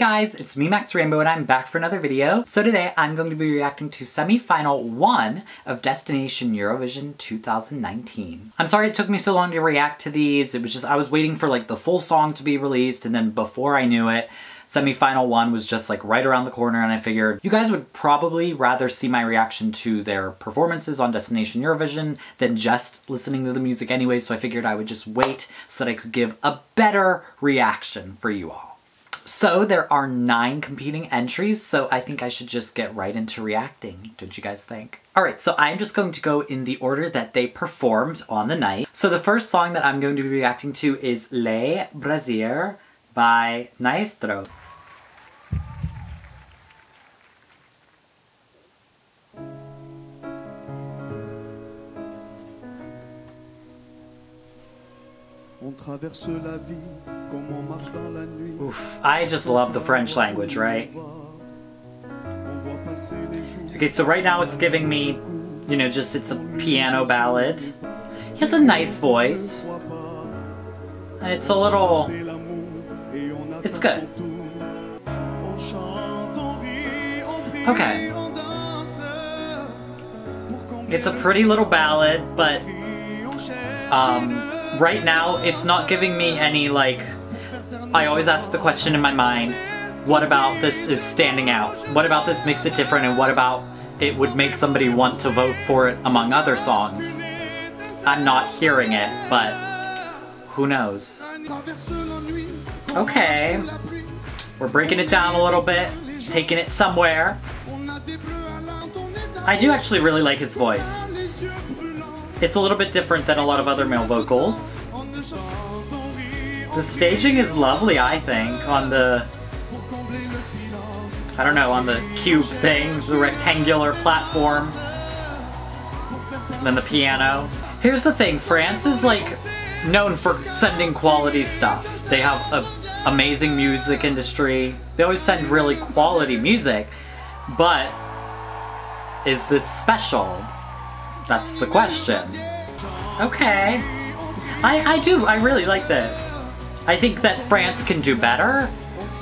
guys, it's me Max Rainbow and I'm back for another video. So today I'm going to be reacting to semi-final one of Destination Eurovision 2019. I'm sorry it took me so long to react to these. It was just, I was waiting for like the full song to be released and then before I knew it, semi-final one was just like right around the corner and I figured you guys would probably rather see my reaction to their performances on Destination Eurovision than just listening to the music anyway, so I figured I would just wait so that I could give a better reaction for you all. So there are nine competing entries, so I think I should just get right into reacting, don't you guys think? Alright, so I'm just going to go in the order that they performed on the night. So the first song that I'm going to be reacting to is Le Brasier by Naestro. On traverse la vie Oof, I just love the French language, right? Okay, so right now it's giving me, you know, just it's a piano ballad. He has a nice voice. It's a little... It's good. Okay. It's a pretty little ballad, but um, right now, it's not giving me any, like... I always ask the question in my mind, what about this is standing out? What about this makes it different, and what about it would make somebody want to vote for it among other songs? I'm not hearing it, but who knows? Okay. We're breaking it down a little bit, taking it somewhere. I do actually really like his voice. It's a little bit different than a lot of other male vocals. The staging is lovely, I think, on the... I don't know, on the cube thing, the rectangular platform. And then the piano. Here's the thing, France is like known for sending quality stuff. They have an amazing music industry. They always send really quality music, but is this special? That's the question. Okay. I, I do, I really like this. I think that France can do better,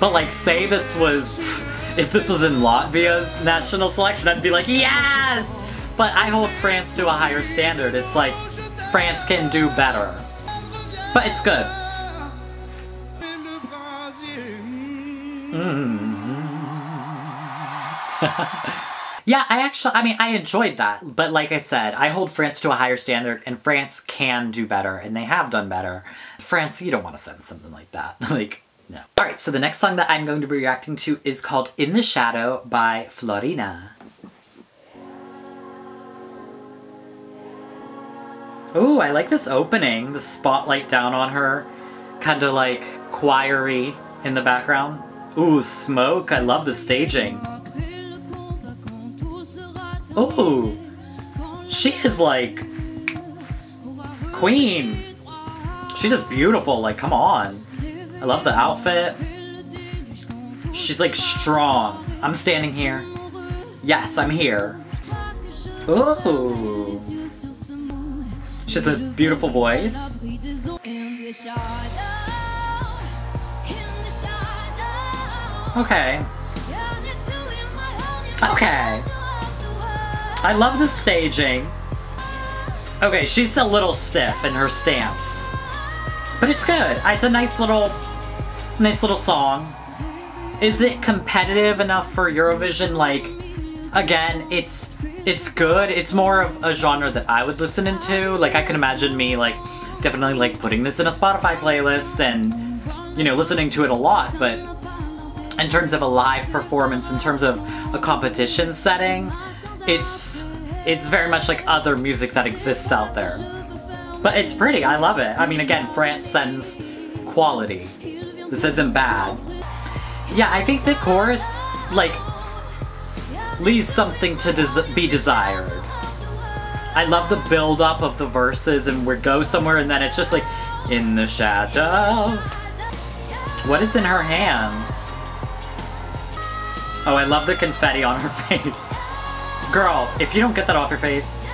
but like say this was, if this was in Latvia's national selection, I'd be like, yes! But I hold France to a higher standard. It's like, France can do better. But it's good. Mm. Yeah, I actually, I mean, I enjoyed that. But like I said, I hold France to a higher standard and France can do better and they have done better. France, you don't want to send something like that. like, no. Alright, so the next song that I'm going to be reacting to is called In the Shadow by Florina. Ooh, I like this opening. The spotlight down on her. Kind of like choiry in the background. Ooh, smoke. I love the staging. Oh, she is like queen. She's just beautiful. Like, come on. I love the outfit. She's like strong. I'm standing here. Yes, I'm here. Oh. She has a beautiful voice. Okay. Okay. I love the staging. Okay, she's a little stiff in her stance. But it's good. It's a nice little, nice little song. Is it competitive enough for Eurovision? Like, again, it's it's good. It's more of a genre that I would listen into. Like, I can imagine me, like, definitely, like, putting this in a Spotify playlist and, you know, listening to it a lot. But in terms of a live performance, in terms of a competition setting, it's it's very much like other music that exists out there. But it's pretty, I love it. I mean, again, France sends quality. This isn't bad. Yeah, I think the chorus, like, leaves something to des be desired. I love the build-up of the verses and we go somewhere and then it's just like, in the shadow. What is in her hands? Oh, I love the confetti on her face. Girl, if you don't get that off your face.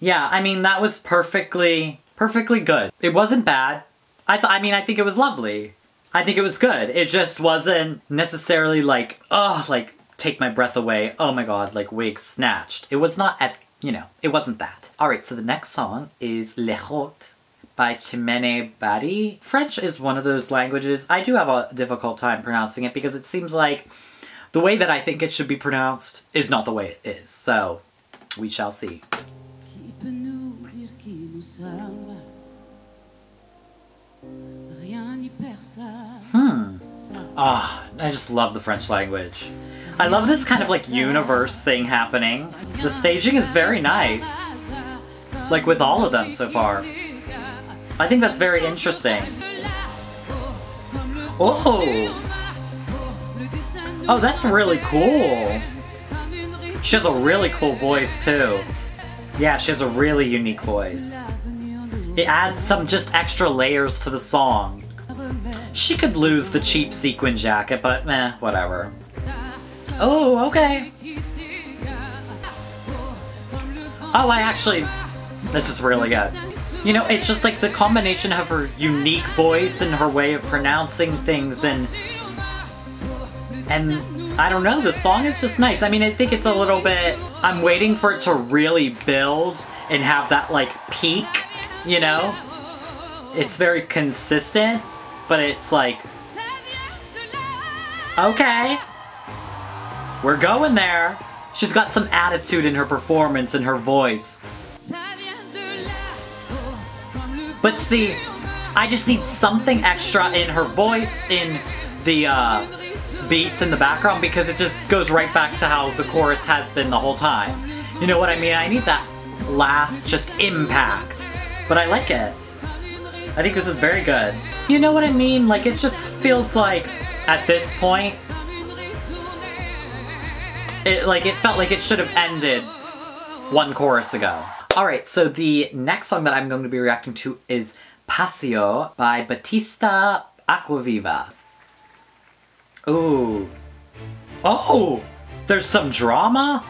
Yeah, I mean, that was perfectly, perfectly good. It wasn't bad. I thought, I mean, I think it was lovely. I think it was good. It just wasn't necessarily like, oh, like, take my breath away. Oh my god, like, wig snatched. It was not at, you know, it wasn't that. Alright, so the next song is Le Routes by Chimène Badi. French is one of those languages. I do have a difficult time pronouncing it because it seems like the way that I think it should be pronounced is not the way it is. So, we shall see. Hmm. Ah, oh, I just love the French language. I love this kind of like universe thing happening. The staging is very nice. Like with all of them so far. I think that's very interesting. Oh! Oh, that's really cool. She has a really cool voice too. Yeah, she has a really unique voice. It adds some just extra layers to the song. She could lose the cheap sequin jacket, but meh, whatever. Oh, okay. Oh, I actually... This is really good. You know, it's just like the combination of her unique voice and her way of pronouncing things and... And I don't know, the song is just nice. I mean, I think it's a little bit... I'm waiting for it to really build and have that, like, peak, you know? It's very consistent, but it's like, okay, we're going there. She's got some attitude in her performance and her voice. But see, I just need something extra in her voice, in the uh, beats in the background, because it just goes right back to how the chorus has been the whole time. You know what I mean? I need that last just impact. But I like it. I think this is very good. You know what I mean? Like, it just feels like, at this point, it, like, it felt like it should have ended one chorus ago. Alright, so the next song that I'm going to be reacting to is Passiò by Battista Acquaviva. Ooh. Oh! There's some drama?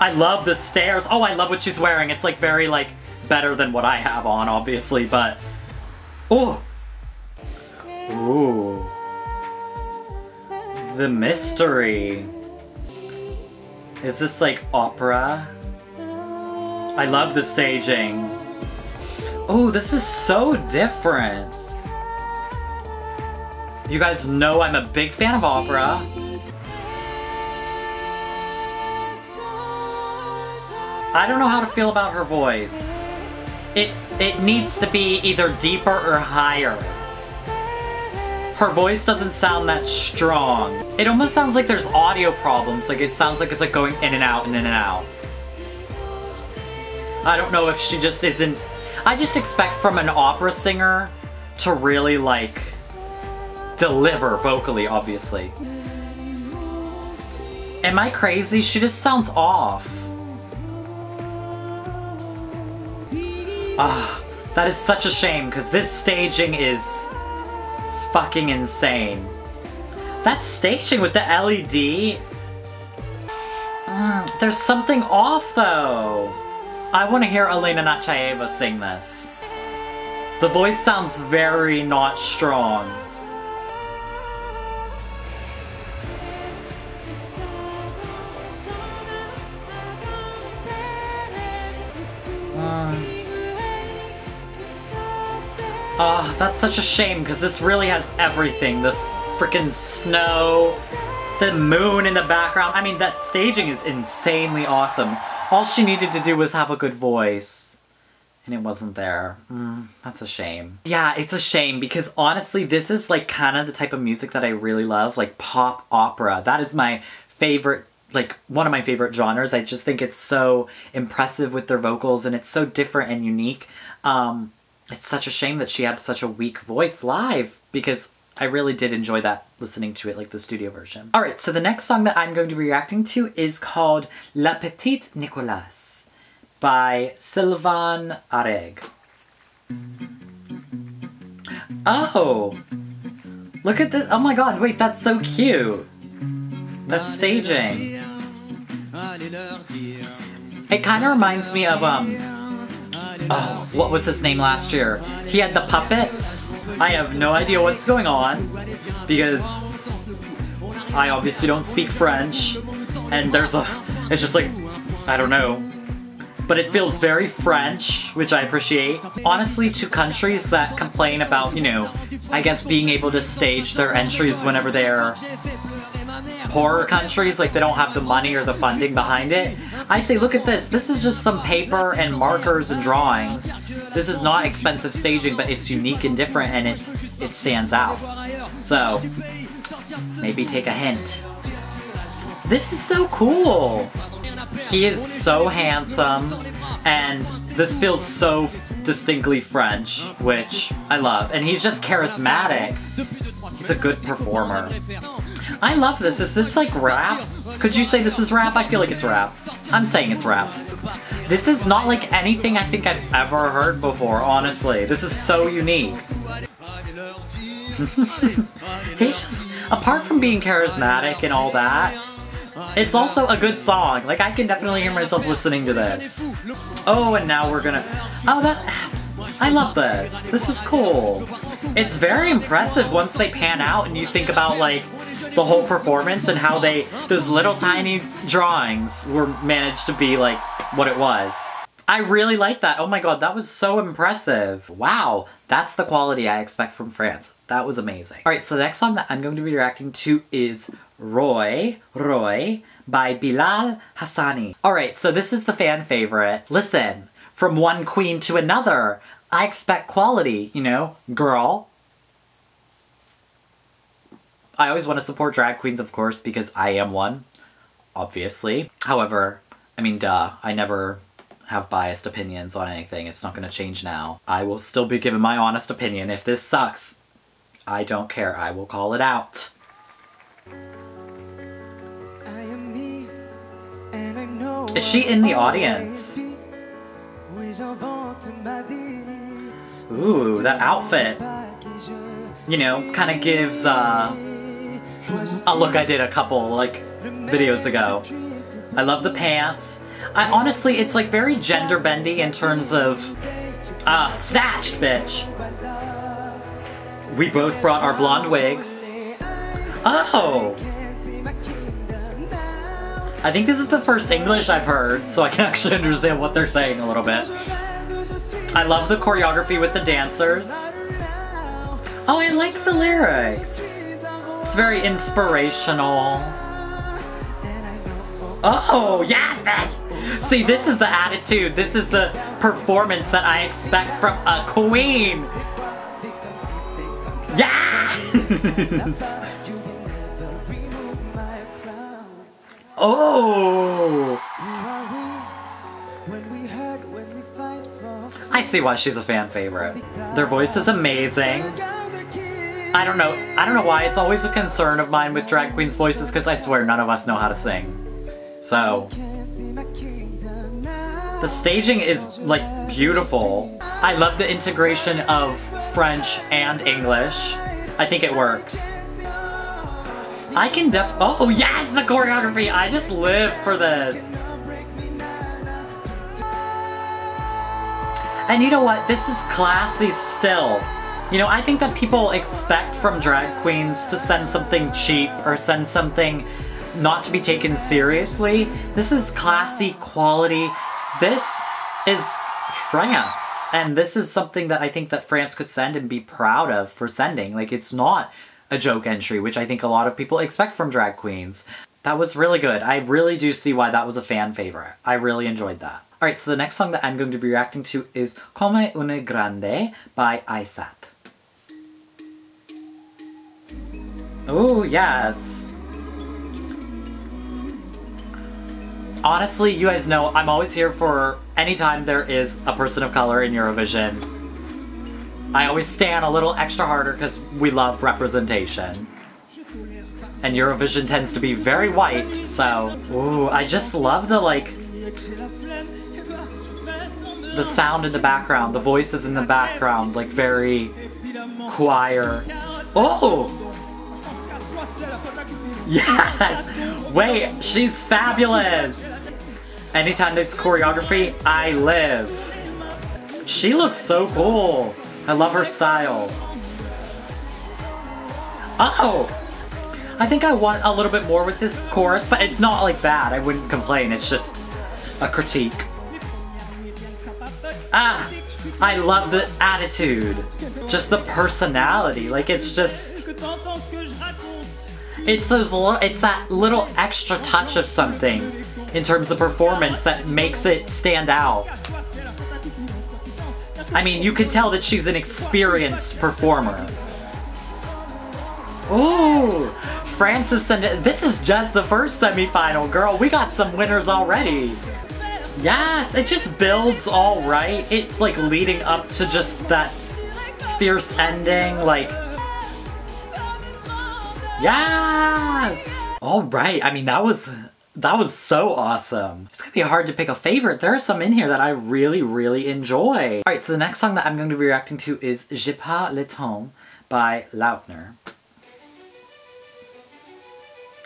I love the stairs. Oh, I love what she's wearing. It's like very like better than what I have on, obviously, but... Oh! Ooh. The mystery. Is this like opera? I love the staging. Oh, this is so different. You guys know I'm a big fan of opera. I don't know how to feel about her voice. It, it needs to be either deeper or higher. Her voice doesn't sound that strong. It almost sounds like there's audio problems, like it sounds like it's like going in and out and in and out. I don't know if she just isn't... I just expect from an opera singer to really like deliver vocally, obviously. Am I crazy? She just sounds off. Ah, that is such a shame because this staging is fucking insane. That staging with the LED... Mm, there's something off though. I want to hear Elina Nechayeva sing this. The voice sounds very not strong. Oh, that's such a shame, because this really has everything. The freaking snow, the moon in the background. I mean, that staging is insanely awesome. All she needed to do was have a good voice. And it wasn't there. Mm, that's a shame. Yeah, it's a shame because honestly, this is like kind of the type of music that I really love, like pop opera. That is my favorite like one of my favorite genres. I just think it's so impressive with their vocals and it's so different and unique. Um, it's such a shame that she had such a weak voice live because I really did enjoy that listening to it like the studio version. Alright, so the next song that I'm going to be reacting to is called La Petite Nicolas by Silvàn Areg. Oh! Look at this! Oh my god, wait, that's so cute! That's staging. It kind of reminds me of, um, Oh, what was his name last year? He had the puppets. I have no idea what's going on because I obviously don't speak French and there's a, it's just like, I don't know. But it feels very French, which I appreciate. Honestly, to countries that complain about, you know, I guess being able to stage their entries whenever they're poorer countries, like they don't have the money or the funding behind it, I say look at this. This is just some paper and markers and drawings. This is not expensive staging, but it's unique and different and it, it stands out. So, maybe take a hint. This is so cool! He is so handsome, and this feels so distinctly French, which I love. And he's just charismatic. He's a good performer. I love this. Is this like rap? Could you say this is rap? I feel like it's rap. I'm saying it's rap. This is not like anything I think I've ever heard before, honestly. This is so unique. He's just, apart from being charismatic and all that, it's also a good song. Like, I can definitely hear myself listening to this. Oh, and now we're gonna... Oh, that... I love this. This is cool. It's very impressive once they pan out and you think about, like, the whole performance and how they, those little tiny drawings were managed to be like what it was. I really like that. Oh my god, that was so impressive. Wow, that's the quality I expect from France. That was amazing. All right, so the next song that I'm going to be reacting to is Roy, Roy by Bilal Hassani. All right, so this is the fan favorite. Listen, from one queen to another, I expect quality, you know, girl, I always want to support drag queens, of course, because I am one, obviously. However, I mean, duh, I never have biased opinions on anything. It's not going to change now. I will still be giving my honest opinion. If this sucks, I don't care. I will call it out. Is she in the audience? Ooh, that outfit. You know, kind of gives, uh, Oh look, I did a couple, like, videos ago. I love the pants. I honestly, it's like very gender bendy in terms of, uh, snatched, bitch. We both brought our blonde wigs. Oh! I think this is the first English I've heard, so I can actually understand what they're saying a little bit. I love the choreography with the dancers. Oh, I like the lyrics. It's very inspirational. Oh, yeah, bitch! See, this is the attitude, this is the performance that I expect from a queen! Yeah! oh! I see why she's a fan favorite. Their voice is amazing. I don't know. I don't know why. It's always a concern of mine with drag queens' voices because I swear none of us know how to sing. So... The staging is, like, beautiful. I love the integration of French and English. I think it works. I can def- Oh, yes! The choreography! I just live for this! And you know what? This is classy still. You know, I think that people expect from drag queens to send something cheap or send something not to be taken seriously. This is classy quality. This is France. And this is something that I think that France could send and be proud of for sending. Like, it's not a joke entry, which I think a lot of people expect from drag queens. That was really good. I really do see why that was a fan favorite. I really enjoyed that. Alright, so the next song that I'm going to be reacting to is Comme une grande by Aysat. Oh, yes. Honestly, you guys know I'm always here for anytime there is a person of color in Eurovision. I always stand a little extra harder because we love representation. And Eurovision tends to be very white, so... Ooh, I just love the, like... The sound in the background, the voices in the background, like very... choir. Oh! Yes! Wait, she's fabulous! Anytime there's choreography, I live. She looks so cool. I love her style. Oh! I think I want a little bit more with this chorus, but it's not like bad. I wouldn't complain. It's just a critique. Ah! I love the attitude. Just the personality. Like, it's just... It's those little, it's that little extra touch of something in terms of performance that makes it stand out. I mean, you can tell that she's an experienced performer. Ooh, Francis and this is just the first semifinal, girl. We got some winners already. Yes, it just builds all right. It's like leading up to just that fierce ending, like Yes! All right. I mean, that was that was so awesome. It's gonna be hard to pick a favorite. There are some in here that I really, really enjoy. All right, so the next song that I'm going to be reacting to is J'ai pas le temps by Lautner.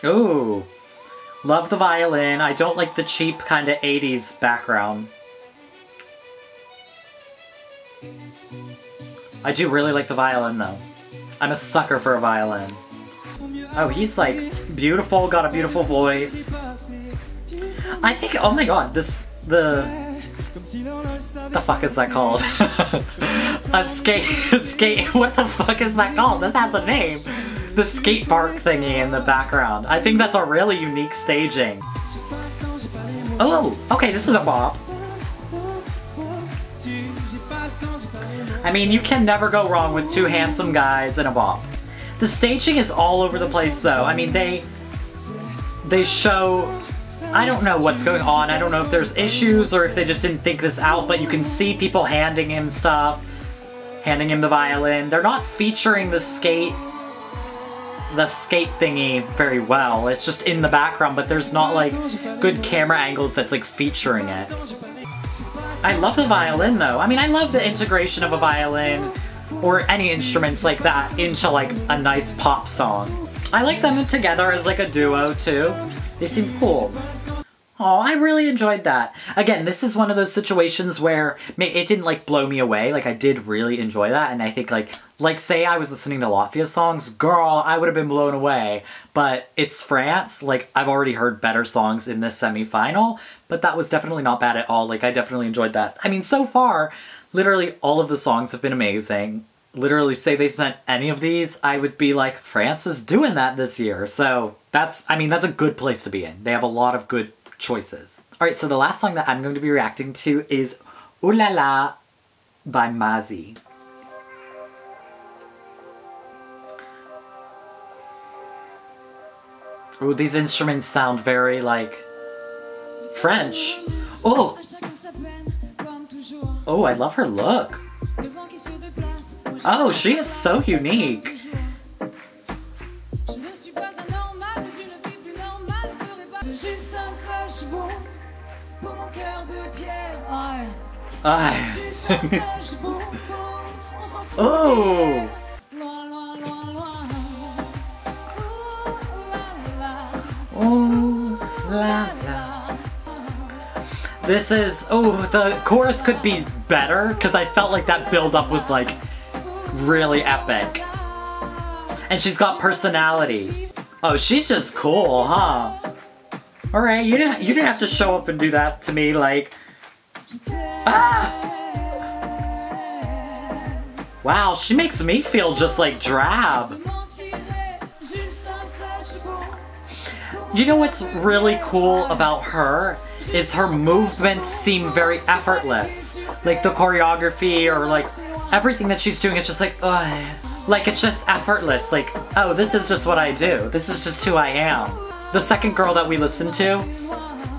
Ooh. Love the violin. I don't like the cheap kind of 80s background. I do really like the violin though. I'm a sucker for a violin. Oh, he's like beautiful, got a beautiful voice. I think, oh my god, this, the, the fuck is that called? a skate, skate, what the fuck is that called? This has a name. The skate park thingy in the background. I think that's a really unique staging. Oh, okay, this is a bop. I mean, you can never go wrong with two handsome guys and a bop. The staging is all over the place though. I mean, they they show I don't know what's going on. I don't know if there's issues or if they just didn't think this out, but you can see people handing him stuff, handing him the violin. They're not featuring the skate the skate thingy very well. It's just in the background, but there's not like good camera angles that's like featuring it. I love the violin though. I mean, I love the integration of a violin or any instruments like that into like a nice pop song. I like them together as like a duo too. They seem cool. Oh, I really enjoyed that. Again, this is one of those situations where it didn't like blow me away. Like I did really enjoy that, and I think like like say I was listening to Latvia songs, girl, I would have been blown away. But it's France. Like I've already heard better songs in this semi-final, but that was definitely not bad at all. Like I definitely enjoyed that. I mean, so far, literally all of the songs have been amazing. Literally, say they sent any of these, I would be like, France is doing that this year. So that's, I mean, that's a good place to be in. They have a lot of good choices. All right, so the last song that I'm going to be reacting to is Oulala by Mazy. Oh, these instruments sound very like French. Oh! Oh, I love her look. Oh, she is so unique. oh! This is, oh, the chorus could be better because I felt like that build up was like really epic. And she's got personality. Oh, she's just cool, huh? Alright, you didn't you didn't have to show up and do that to me like Ah! Wow, she makes me feel just like drab. You know what's really cool about her is her movements seem very effortless. Like the choreography or like everything that she's doing is just like, ugh. Like it's just effortless. Like, oh, this is just what I do. This is just who I am. The second girl that we listened to,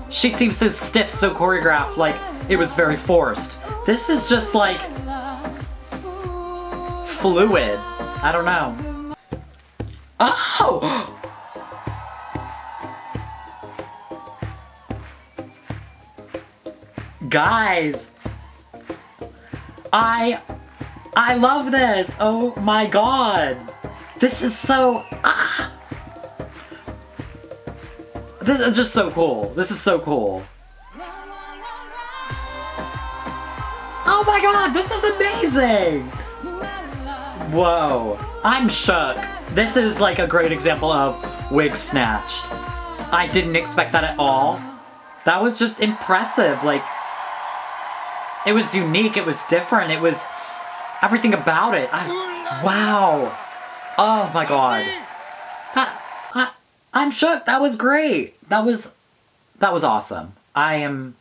she seems so stiff, so choreographed, like it was very forced. This is just like fluid. I don't know. Oh! Guys, I, I love this. Oh my god. This is so, ah. This is just so cool. This is so cool. Oh my god, this is amazing! Whoa, I'm shook. This is like a great example of wig snatched. I didn't expect that at all. That was just impressive. Like, it was unique. It was different. It was everything about it. I, wow. Oh my god. That, I, I'm shook. That was great. That was, that was awesome. I am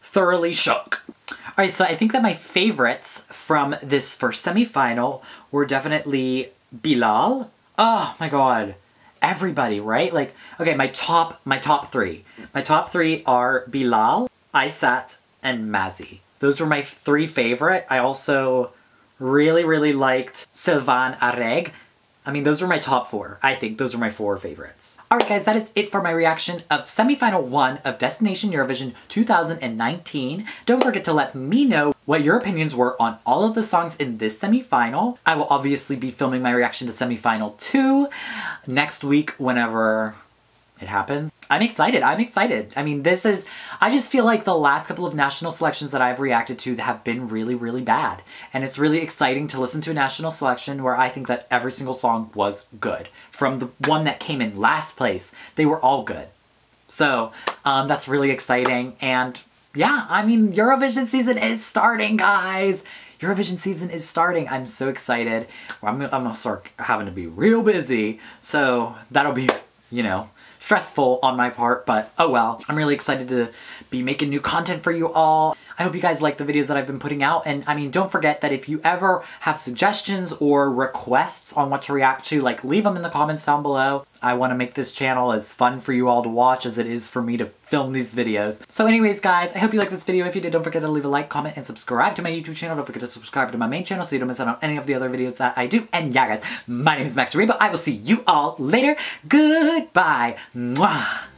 thoroughly shook. All right, so I think that my favorites from this first semifinal were definitely Bilal. Oh my god. Everybody, right? Like, okay, my top, my top three. My top three are Bilal, Aysat, and Mazy. Those were my three favorite. I also really, really liked Silvàn Areg. I mean, those were my top four. I think those are my four favorites. Alright guys, that is it for my reaction of semifinal one of Destination Eurovision 2019. Don't forget to let me know what your opinions were on all of the songs in this semifinal. I will obviously be filming my reaction to semifinal two next week whenever it happens. I'm excited. I'm excited. I mean, this is, I just feel like the last couple of national selections that I've reacted to have been really, really bad. And it's really exciting to listen to a national selection where I think that every single song was good. From the one that came in last place, they were all good. So um, that's really exciting. And yeah, I mean, Eurovision season is starting, guys. Eurovision season is starting. I'm so excited. I'm, I'm gonna start having to be real busy. So that'll be, you know, stressful on my part, but oh well. I'm really excited to be making new content for you all. I hope you guys like the videos that I've been putting out. And I mean, don't forget that if you ever have suggestions or requests on what to react to, like leave them in the comments down below. I want to make this channel as fun for you all to watch as it is for me to film these videos. So anyways, guys, I hope you liked this video. If you did, don't forget to leave a like, comment, and subscribe to my YouTube channel. Don't forget to subscribe to my main channel so you don't miss out on any of the other videos that I do. And yeah, guys, my name is Max Rainbow. I will see you all later. Goodbye. Mwah.